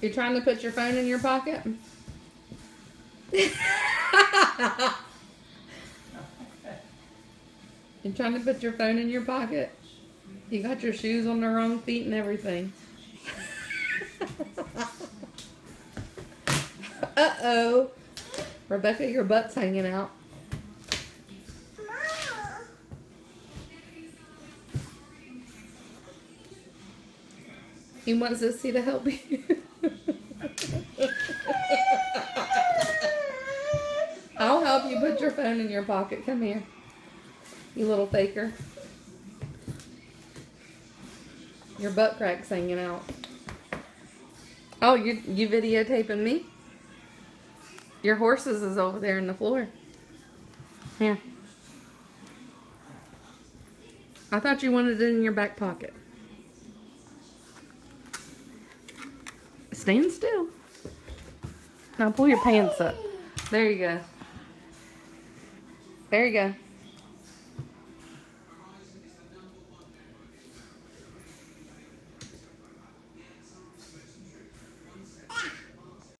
You're trying to put your phone in your pocket? You're trying to put your phone in your pocket? You got your shoes on the wrong feet and everything. uh oh. Rebecca, your butt's hanging out. He wants Sissy to help you. I'll help you put your phone in your pocket. Come here. You little faker. Your butt crack's hanging out. Oh, you you videotaping me? Your horses is over there in the floor. Here. I thought you wanted it in your back pocket. Stand still. Now pull your pants up. There you go. There you go.